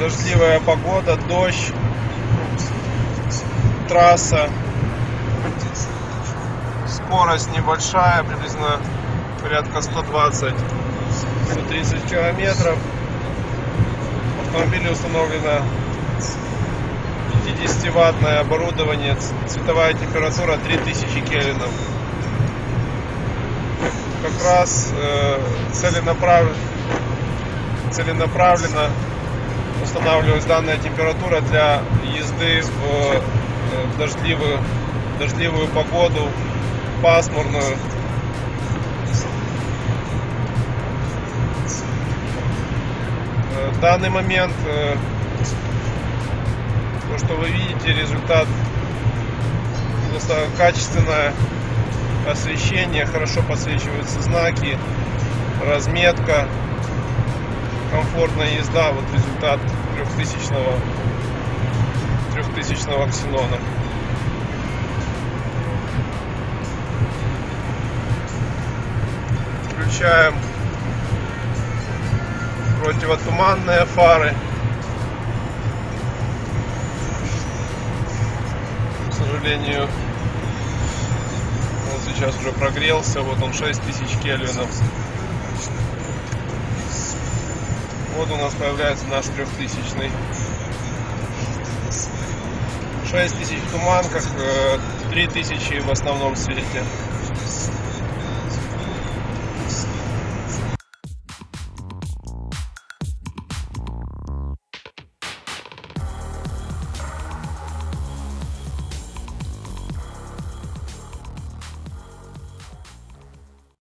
дождливая погода, дождь, трасса, скорость небольшая, приблизительно порядка 120 130 километров. В автомобиле установлено 50-ваттное оборудование, цветовая температура 3000 кельвинов. Как раз э, целенаправленно, целенаправленно устанавливалась данная температура для езды в, э, дождливую, дождливую погоду, пасмурную. Э, В данный момент э, то, что вы видите, результат достаточно качественное освещение, хорошо подсвечиваются знаки, разметка, комфортная езда, вот результат трехтысячного трехтысячного ксенона. Включаем противотуманные фары. К сожалению, он сейчас уже прогрелся, вот он 6000 кельвинов. Вот у нас появляется наш трехтысячный. 6000 в туманках, 3000 в основном свете.